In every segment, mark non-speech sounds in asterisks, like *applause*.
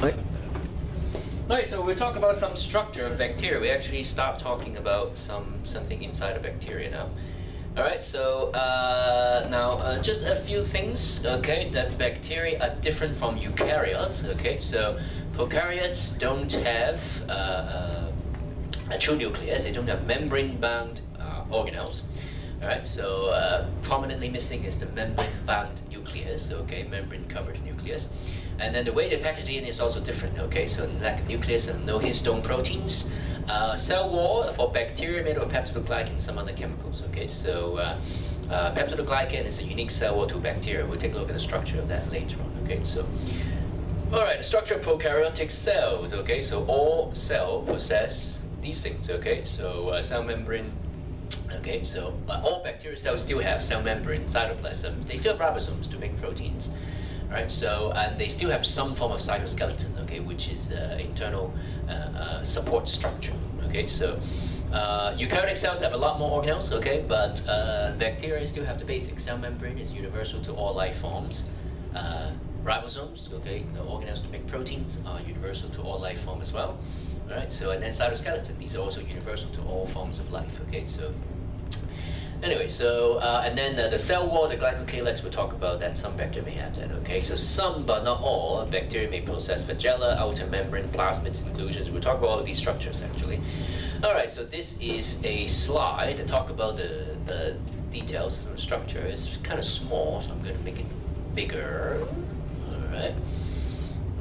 Right. Alright, so we'll talk about some structure of bacteria. We actually start talking about some something inside a bacteria now. Alright, so uh, now uh, just a few things, okay, that bacteria are different from eukaryotes, okay, so prokaryotes don't have uh, uh a true nucleus, they don't have membrane-bound uh, organelles. Alright, so uh, prominently missing is the membrane-bound nucleus, okay, membrane-covered nucleus. And then the way they package DNA is also different, okay, so lack nucleus and no histone proteins. Uh, cell wall for bacteria made of peptidoglycan and some other chemicals. Okay, so uh, uh, peptidoglycan is a unique cell wall to bacteria. We'll take a look at the structure of that later on. Okay, so all right, the structure of prokaryotic cells. Okay, so all cell possess these things. Okay, so uh, cell membrane. Okay, so uh, all bacteria cells still have cell membrane, cytoplasm. They still have ribosomes to make proteins right? So and they still have some form of cytoskeleton, okay, which is uh, internal uh, uh, support structure, okay. So uh, eukaryotic cells have a lot more organelles, okay, but uh, bacteria still have the basic cell membrane is universal to all life forms. Uh, ribosomes, okay, the organelles to make proteins are universal to all life forms as well. All right, so and then cytoskeleton, these are also universal to all forms of life, okay, so Anyway, so, uh, and then uh, the cell wall, the glycocalyx, we'll talk about that. Some bacteria may have that, okay? So some, but not all, bacteria may possess flagella, outer membrane, plasmids, inclusions. We'll talk about all of these structures, actually. All right, so this is a slide to talk about the, the details of the structure. It's kind of small, so I'm going to make it bigger. All right.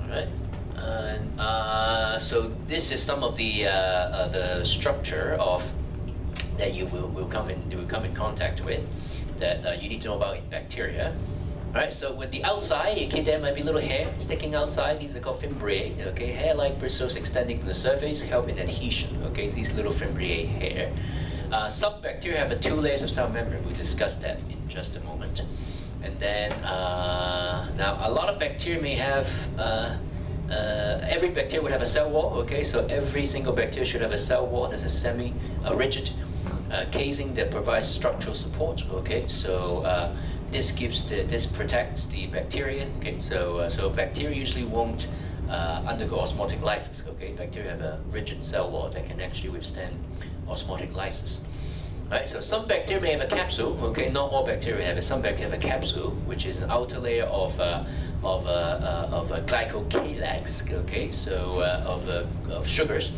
All right. And uh, so this is some of the, uh, uh, the structure of that you will, will come in will come in contact with that uh, you need to know about in bacteria. All right, so with the outside, okay, there might be little hair sticking outside. These are called fimbriae. Okay, hair-like bristles extending from the surface help in adhesion. Okay, it's these little fimbriae hair. Uh, some bacteria have a two layers of cell membrane. We'll discuss that in just a moment. And then uh, now a lot of bacteria may have. Uh, uh, every bacteria would have a cell wall, okay? So every single bacteria should have a cell wall that's a semi-rigid uh, casing that provides structural support. Okay, so uh, this gives the this protects the bacteria. Okay, so uh, so bacteria usually won't uh, undergo osmotic lysis. Okay, bacteria have a rigid cell wall that can actually withstand osmotic lysis. Right, so some bacteria may have a capsule. Okay, not all bacteria have it. Some bacteria have a capsule, which is an outer layer of uh, of uh, of a glycocalyx. Okay, so of of sugars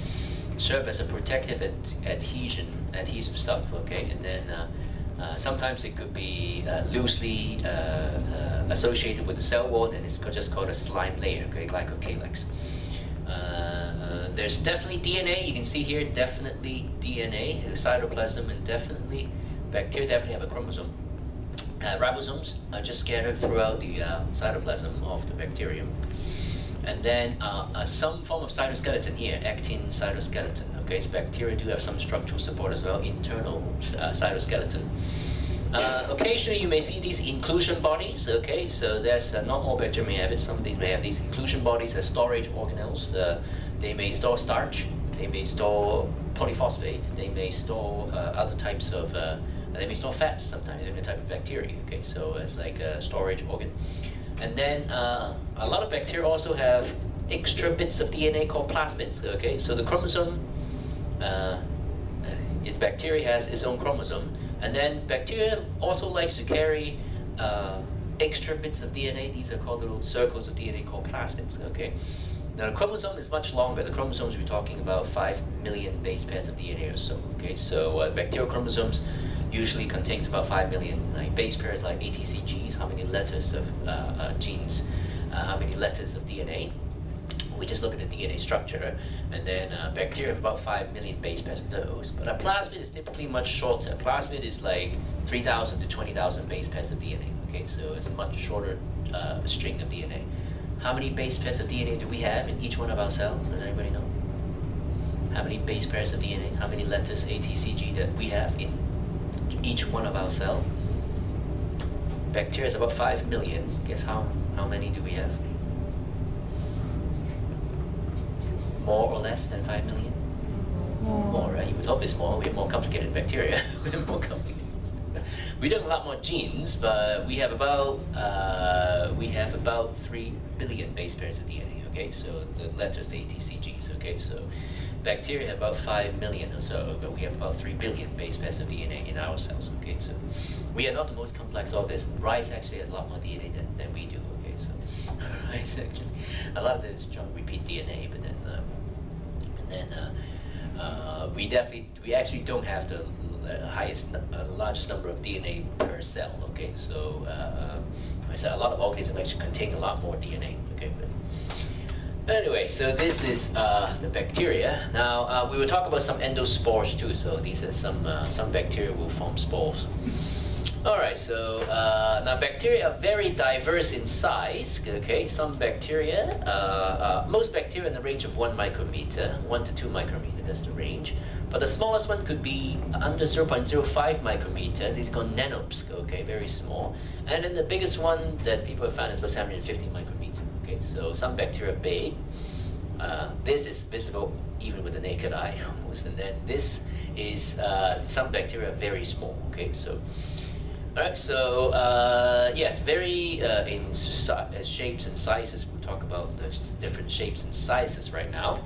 serve as a protective ad adhesion, adhesive stuff, okay? And then uh, uh, sometimes it could be uh, loosely uh, uh, associated with the cell wall, and it's just called a slime layer, okay, glycocalyx. Uh, there's definitely DNA, you can see here, definitely DNA, the cytoplasm, and definitely bacteria definitely have a chromosome. ribosomes are just scattered throughout the cytoplasm of the bacterium. And then uh, uh, some form of cytoskeleton here, actin cytoskeleton. Okay, so bacteria do have some structural support as well, internal uh, cytoskeleton. Uh, occasionally you may see these inclusion bodies, okay, so there's uh, not all bacteria may have it, some of these may have these inclusion bodies as storage organelles. Uh, they may store starch, they may store polyphosphate, they may store other types of, they may store fats sometimes, different type of bacteria, okay, so it's like a storage organ. And then uh, a lot of bacteria also have extra bits of DNA called plasmids. Okay, so the chromosome, uh, it, bacteria has its own chromosome, and then bacteria also likes to carry uh, extra bits of DNA. These are called little circles of DNA called plasmids. Okay. Now the chromosome is much longer. The chromosomes we're talking about five million base pairs of DNA or so. Okay, so uh, bacterial chromosomes usually contains about 5 million like base pairs like ATCGs, how many letters of uh, uh, genes, uh, how many letters of DNA. We just look at the DNA structure, and then uh, bacteria have about 5 million base pairs of those. But a plasmid is typically much shorter. A plasmid is like 3,000 to 20,000 base pairs of DNA. Okay, so it's a much shorter uh, string of DNA. How many base pairs of DNA do we have in each one of our cells? Does anybody know? How many base pairs of DNA? How many letters ATCG that we have in each one of our cells. Bacteria is about 5 million. Guess how, how many do we have? More or less than 5 million? More, more right? You would hope it's more. We have more complicated bacteria. *laughs* we have more complicated. We don't have a lot more genes, but we have about uh, we have about three billion base pairs of DNA. okay? So the letters, the ATCGs, okay? So bacteria have about 5 million or so, but we have about 3 billion base pairs of DNA in our cells, okay? So we are not the most complex of this. Rice actually has a lot more DNA than, than we do, *laughs* a lot of this junk repeat DNA, but then, um, and then uh, uh, we definitely, we actually don't have the uh, highest, uh, largest number of DNA per cell, okay? So uh, I said a lot of organisms actually contain a lot more DNA, okay? But, Anyway, so this is uh, the bacteria. Now uh, we will talk about some endospores too. So these are some uh, some bacteria will form spores. All right, so uh, now bacteria are very diverse in size. Okay, some bacteria, uh, uh, most bacteria in the range of one micrometer, one to two micrometer. That's the range. But the smallest one could be under 0.05 micrometer. These are called nanobes. Okay, very small. And then the biggest one that people have found is about 750 micrometer. Okay, so some bacteria are big. Uh, this is visible even with the naked eye *laughs* almost. And then this is uh, some bacteria very small. Okay, so Alright, so uh, yeah, very uh, in si shapes and sizes. We'll talk about the different shapes and sizes right now.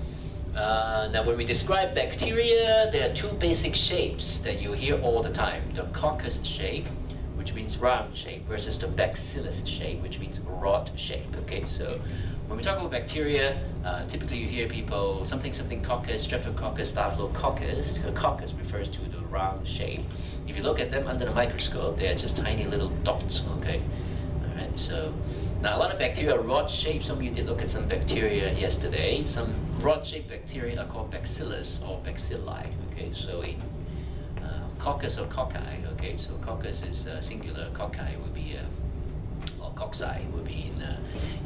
Uh, now, when we describe bacteria, there are two basic shapes that you hear all the time. The coccus shape, which means round shape, versus the bacillus shape, which means rod shape. Okay, so when we talk about bacteria, uh, typically you hear people something something coccus, streptococcus, staphylococcus. The coccus refers to the round shape. If you look at them under the microscope, they're just tiny little dots, okay? All right, so now a lot of bacteria are rod-shaped. Some of you did look at some bacteria yesterday. Some rod-shaped bacteria are called bacillus or bacilli, okay? So in uh, coccus or cocci, okay? So coccus is uh, singular, cocci would be, cocci would be in, uh,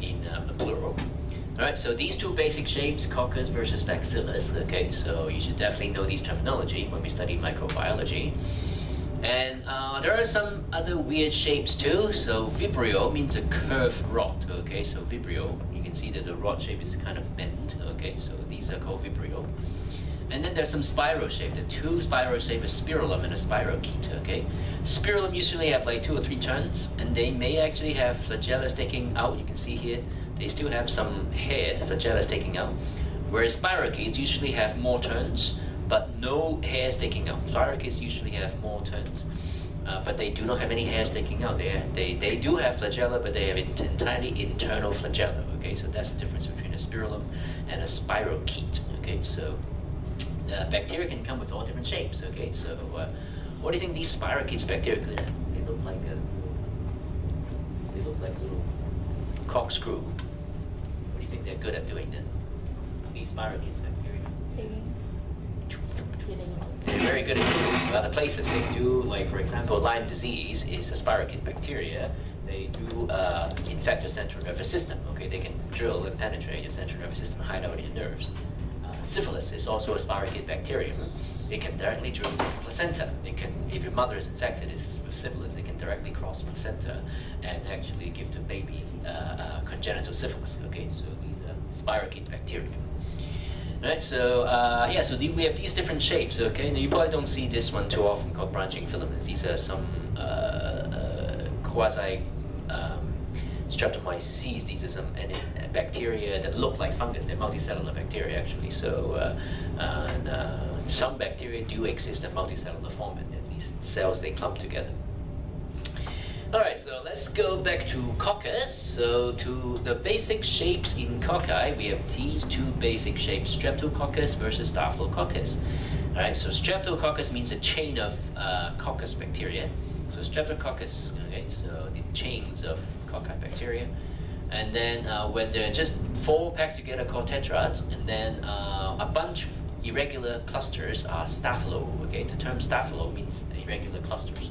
in uh, plural. All right, so these two basic shapes, coccus versus bacillus, okay, so you should definitely know these terminology when we study microbiology. And uh, there are some other weird shapes too. So vibrio means a curved rod. Okay, so vibrio, you can see that the rod shape is kind of bent. Okay, so these are called vibrio. And then there's some spiral shape. The two spiral shape is spirillum and a spirochete. Okay, spirillum usually have like two or three turns, and they may actually have flagella sticking out. You can see here, they still have some hair, flagella sticking out. Whereas spirochetes usually have more turns, but no hair sticking out. Spirochetes usually have more turns, uh, but they do not have any hair sticking out. They, they, they do have flagella, but they have entirely internal flagella. Okay, so that's the difference between a spirillum and a spirochete. Okay, so uh, bacteria can come with all different shapes. Okay, so uh, what do you think these spirochetes bacteria could have? They look like a they look like a little corkscrew. What do you think they're good at doing then? These spirochetes bacteria. They're very good at other places. They do, like for example, Lyme disease is a spirochete bacteria. They do uh, infect your central nervous system. Okay, they can drill and penetrate your central nervous system, and hide out your nerves. Syphilis is also a spirochete bacterium. It can directly drill the placenta. They can, if your mother is infected with syphilis, it can directly cross placenta and actually give the baby uh, uh congenital syphilis. Okay, so these are spirochete bacteria. Right, so uh, yeah, so the, we have these different shapes, okay? Now you probably don't see this one too often called branching filaments. These are some uh, uh, quasi streptomyces. These are some bacteria that look like fungus. They're multicellular bacteria actually. So uh, and, uh, some bacteria do exist in multicellular form, and these cells they clump together. All right, so let's go back to coccus. So to the basic shapes in cocci, we have these two basic shapes, Streptococcus versus Staphylococcus. All right, so Streptococcus means a chain of uh, coccus bacteria. So Streptococcus, okay, so the chains of cocci bacteria. And then uh, when they're just four packed together called tetrads, and then uh, a bunch of irregular clusters are staphylo, okay? The term staphylo means irregular clusters.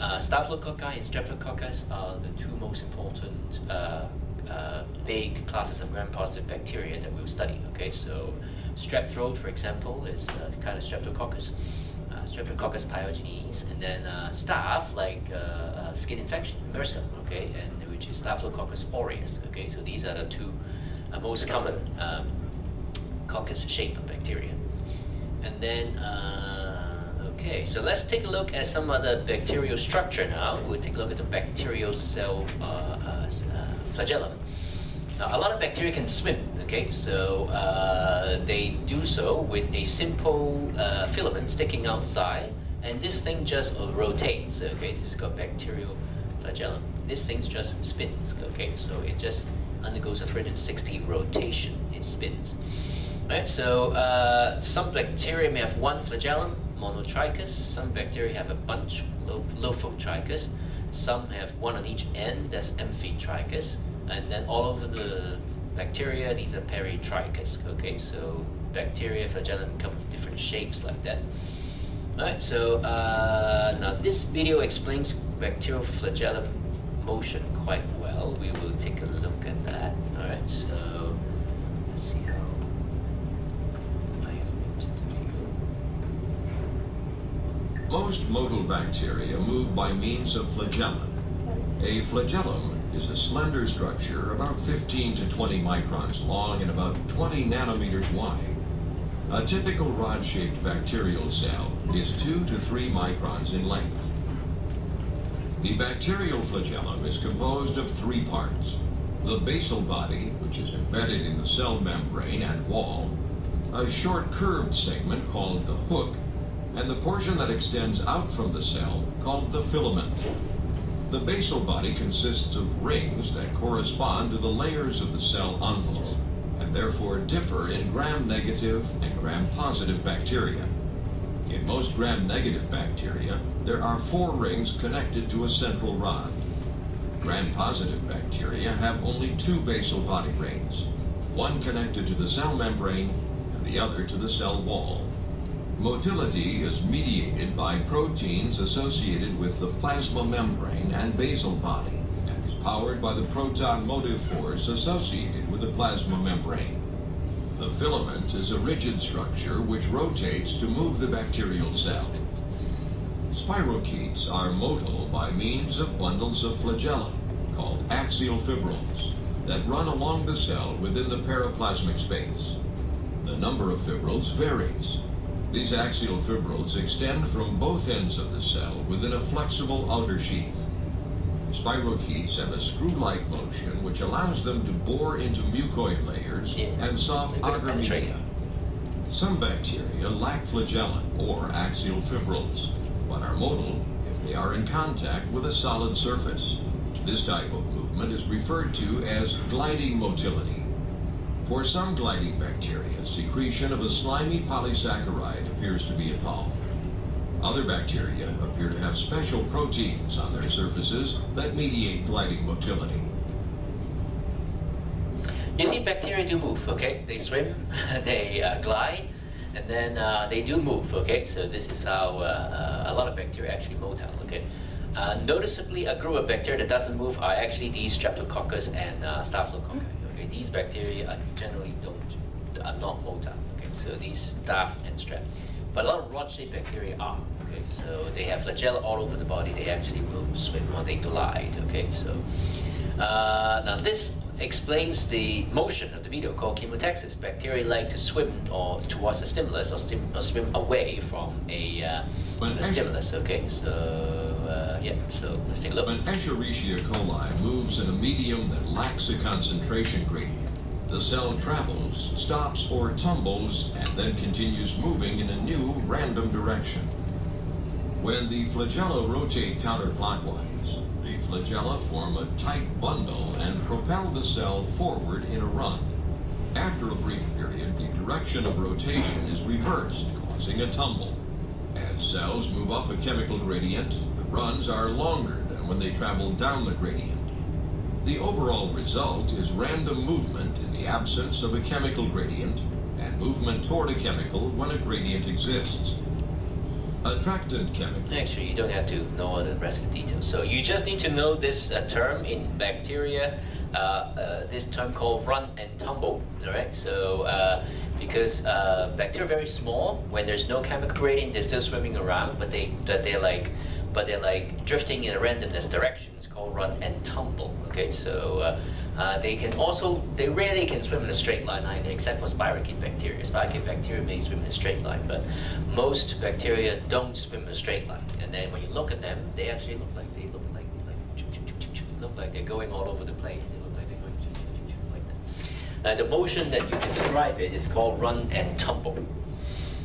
Uh, Staphylococci and Streptococcus are the two most important uh, uh, big classes of gram-positive bacteria that we'll study. Okay, so strep throat, for example, is uh, kind of Streptococcus, Streptococcus pyogenes, and then uh, staph, like uh, skin infection, MRSA, okay, and which is Staphylococcus aureus. Okay, so these are the two most common um, coccus-shaped bacteria. And then Okay, so let's take a look at some of the bacterial structure now. We'll take a look at the bacterial cell uh, uh, flagellum. Now, a lot of bacteria can swim. Okay, so uh, they do so with a simple uh, filament sticking outside, and this thing just rotates. Okay, this is called bacterial flagellum. This thing just spins. Okay, so it just undergoes a 360 rotation. It spins. Right, so uh, some bacteria may have one flagellum, monotrichous. Some bacteria have a bunch, lophotrichous. Some have one on each end, that's amphitrichous. And then all over the bacteria, these are peritrichous. Okay, so bacteria flagellum come with different shapes like that. Alright, so uh, now this video explains bacterial flagellum motion quite well. We will take a look at that. Alright, so let's see how I. Most motile bacteria move by means of flagellum. A flagellum is a slender structure about 15 to 20 microns long and about 20 nanometers wide. A typical rod-shaped bacterial cell is 2 to 3 microns in length. The bacterial flagellum is composed of three parts. The basal body, which is embedded in the cell membrane and wall, a short curved segment called the hook, and the portion that extends out from the cell called the filament. The basal body consists of rings that correspond to the layers of the cell envelope and therefore differ in gram-negative and gram-positive bacteria. In most gram-negative bacteria, there are four rings connected to a central rod. Gram-positive bacteria have only two basal body rings, one connected to the cell membrane and the other to the cell wall. Motility is mediated by proteins associated with the plasma membrane and basal body and is powered by the proton motive force associated with the plasma membrane. The filament is a rigid structure which rotates to move the bacterial cell. Spirochetes are motile by means of bundles of flagella, called axial fibrils, that run along the cell within the periplasmic space. The number of fibrils varies, these axial fibrils extend from both ends of the cell within a flexible outer sheath. Spirochetes have a screw-like motion which allows them to bore into mucoid layers yeah. and soft agar media. Some bacteria lack flagellum or axial fibrils, but are motile if they are in contact with a solid surface. This type of movement is referred to as gliding motility. For some gliding bacteria, secretion of a slimy polysaccharide appears to be involved. Other bacteria appear to have special proteins on their surfaces that mediate gliding motility. You see, bacteria do move, okay? They swim, *laughs* they uh, glide, and then uh, they do move, okay? So this is how uh, uh a lot of bacteria actually motile, okay? Uh, noticeably, a group of bacteria that doesn't move are actually these Streptococcus and uh, Staphylococcus Okay, these bacteria generally don't are not motile. Okay, so these staph and strep, but a lot of rod-shaped bacteria are. Okay, so they have flagella all over the body. They actually will swim or they glide. Okay, so uh, now this explains the motion of the video called chemotaxis. Bacteria like to swim or towards a stimulus or, stim or swim away from a, uh, a stimulus. Okay, so uh, yeah, so let's take a look. When Escherichia coli moves in a medium that lacks a concentration gradient, the cell travels, stops, or tumbles, and then continues moving in a new random direction. When the flagella rotate counterclockwise, the flagella form a tight bundle and propel the cell forward in a run. After a brief period, the direction of rotation is reversed, causing a tumble. As cells move up a chemical gradient, the runs are longer than when they travel down the gradient. The overall result is random movement in the absence of a chemical gradient and movement toward a chemical when a gradient exists. Attractant chemical. Actually, you don't have to know all the rest of the details. So you just need to know this uh, term in bacteria, uh, uh, this term called run and tumble, all right? So uh, because uh, bacteria are very small, when there's no chemical gradient, they're still swimming around, but they, but they're like, but they're like drifting in a randomness direction. Run and tumble, okay? So uh, uh, they can also, they rarely can swim in a straight line either, except for spirochete bacteria. Spirochete bacteria may swim in a straight line, but most bacteria don't swim in a straight line. And then when you look at them, they actually look like they look like, like look like they're going all over the place. They look like they're going like that. Uh, the motion that you describe it is called run and tumble.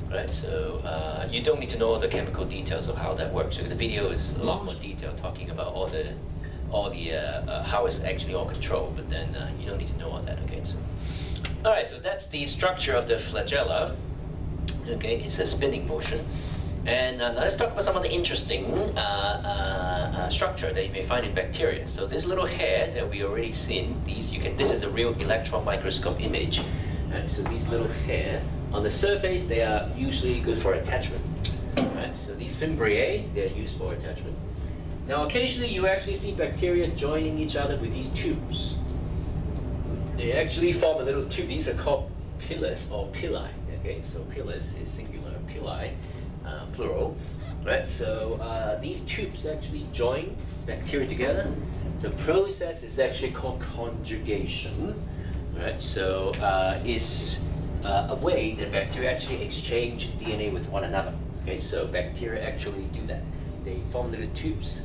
Right, so uh, you don't need to know all the chemical details of how that works. So the video is a lot more detailed, talking about all the, all the uh, uh, how it's actually all controlled. But then uh, you don't need to know all that. Okay, so all right, so that's the structure of the flagella. Okay, it's a spinning motion. And uh, now let's talk about some of the interesting uh, uh, structure that you may find in bacteria. So this little hair that we already seen, these you can. This is a real electron microscope image. Right, so these little hair on the surface, they are usually good for attachment. Right, so these fimbriae, they're used for attachment. Now occasionally you actually see bacteria joining each other with these tubes. They actually form a little tube. These are called pilus or pili. Okay, so pilus is singular, pili uh, plural, right? So uh, these tubes actually join bacteria together. The process is actually called conjugation, right? So uh, it's uh, a way that bacteria actually exchange DNA with one another. Okay, so bacteria actually do that. They form little tubes,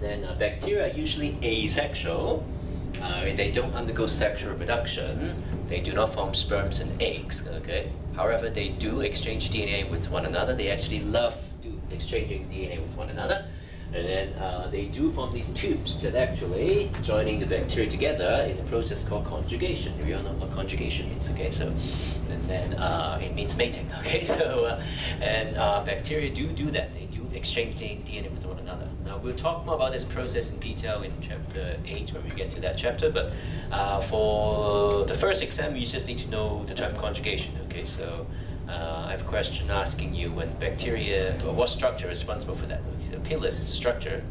and then uh, bacteria are usually asexual. Uh, they don't undergo sexual reproduction. They do not form sperms and eggs. Okay. However, they do exchange DNA with one another. They actually love exchanging DNA with one another. And then uh, they do form these tubes that actually joining the bacteria together in a process called conjugation. We all know what conjugation means, okay? So, and then uh, it means mating, *laughs* okay? So, uh, and uh, bacteria do do that. They do exchange DNA with we'll talk more about this process in detail in chapter eight when we get to that chapter. But uh, for the first exam, you just need to know the term conjugation, okay? So. Uh, I have a question asking you when bacteria, or what structure is responsible for that? The pilus is a structure.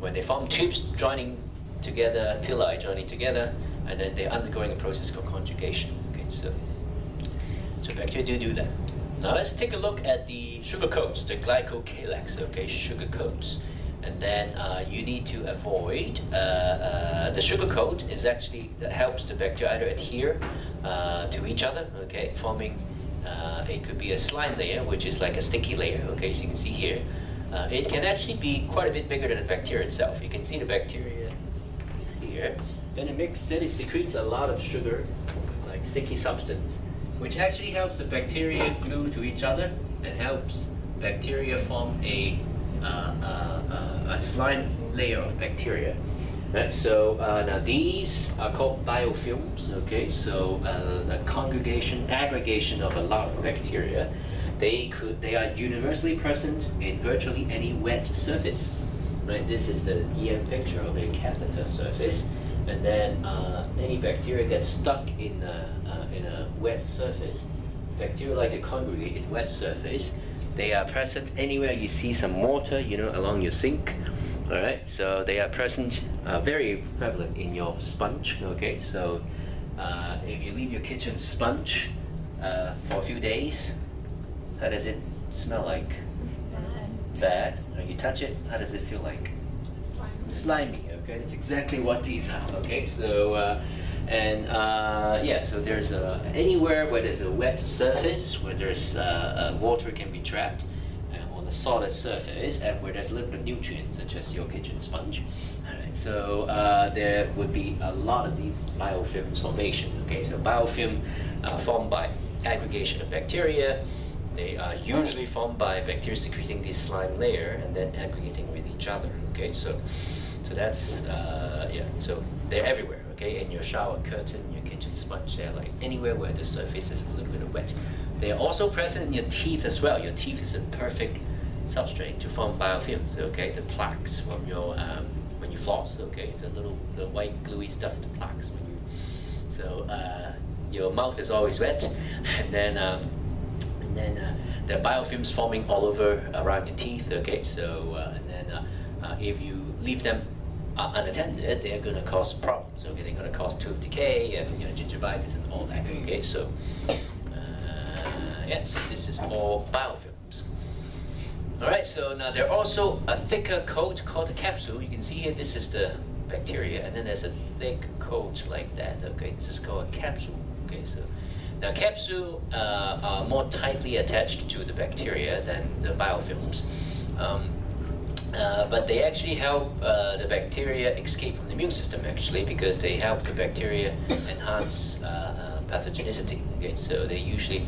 When they form tubes joining together, pili joining together, and then they're undergoing a process called conjugation. Okay, so, so bacteria do do that. Now let's take a look at the sugar coats, the glycocalyx, okay, sugar coats. And then uh, you need to avoid, uh, uh, the sugar coat is actually, that helps the bacteria either adhere uh, to each other, okay, forming uh, it could be a slime layer, which is like a sticky layer, okay, so you can see here. Uh, it can actually be quite a bit bigger than the bacteria itself. You can see the bacteria is here. Then it makes, then it secretes a lot of sugar, like sticky substance, which actually helps the bacteria glue to each other and helps bacteria form a, a slime layer of bacteria. Right, so uh, now these are called biofilms, okay? So uh, congregation, aggregation of a lot of bacteria. They, could, they are universally present in virtually any wet surface. Right, this is the EM picture of a catheter surface. And then uh, any bacteria gets stuck in a, uh, in a wet surface. Bacteria like to congregate in wet surface. They are present anywhere you see some water, you know, along your sink all right, so they are present, uh, very prevalent in your sponge. Okay, so uh, if you leave your kitchen sponge uh, for a few days, how does it smell like? Bad. Bad. When you touch it, how does it feel like? Slimy. Slimy. Okay, that's exactly what these are. Okay, so uh, and uh, yeah, so there's a, anywhere where there's a wet surface, where there's uh, water can be trapped on a solid surface and where there's a little bit of nutrients such as your kitchen sponge. Right, so uh, there would be a lot of these biofilms formation. Okay, so biofilm uh, formed by aggregation of bacteria. They are usually formed by bacteria secreting this slime layer and then aggregating with each other. Okay, so so that's uh, yeah. So they're everywhere. Okay, in your shower curtain, your kitchen sponge, they're like anywhere where the surface is a little bit wet. They are also present in your teeth as well. Your teeth is a perfect substrate to form biofilms, okay, the plaques from your, um, when you floss, okay, the little, the white gluey stuff, the plaques when you, so uh, your mouth is always wet, *laughs* and then, um, and then uh, the biofilms forming all over around your teeth, okay, so, uh, and then uh, uh, if you leave them uh, unattended, they're going to cause problems, okay, they're going to cause tooth decay and, you know, gingivitis and all that, okay, so, yes, this is all biofilms. All right, so now there are also a thicker coat called the capsule. You can see here, this is the bacteria, and then there's a thick coat like that, okay? This is called a capsule, okay? So now capsule uh, are more tightly attached to the bacteria than the biofilms. Um, Uh, but they actually help uh, the bacteria escape from the immune system actually because they help the bacteria *coughs* enhance uh, uh, pathogenicity. Okay, so they usually